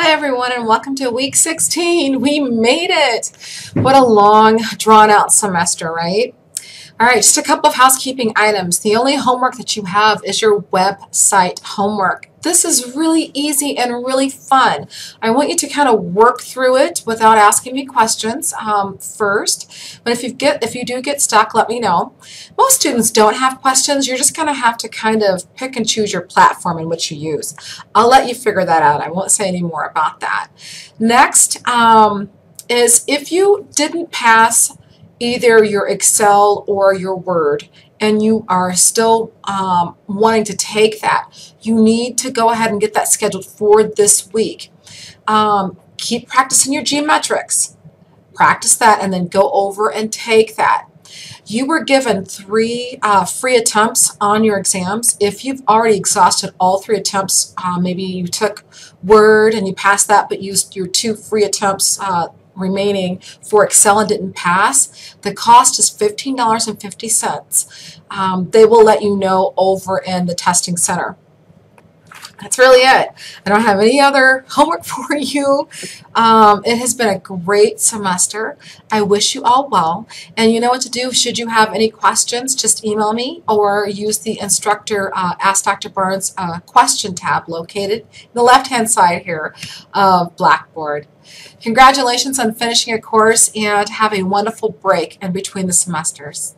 Hi everyone and welcome to week 16. We made it. What a long drawn out semester, right? All right, just a couple of housekeeping items. The only homework that you have is your website homework. This is really easy and really fun. I want you to kind of work through it without asking me questions um, first. But if you get if you do get stuck, let me know. Most students don't have questions. You're just going to have to kind of pick and choose your platform in which you use. I'll let you figure that out. I won't say any more about that. Next um, is if you didn't pass either your Excel or your Word and you are still um, wanting to take that, you need to go ahead and get that scheduled for this week. Um, keep practicing your GMetrix. Practice that and then go over and take that. You were given three uh, free attempts on your exams. If you've already exhausted all three attempts, uh, maybe you took Word and you passed that but used your two free attempts uh, remaining for Excel and didn't pass, the cost is $15.50. Um, they will let you know over in the testing center. That's really it. I don't have any other homework for you. Um, it has been a great semester. I wish you all well. And you know what to do. Should you have any questions, just email me or use the instructor uh, Ask Dr. Barnes uh, question tab located the left-hand side here of Blackboard. Congratulations on finishing a course and have a wonderful break in between the semesters.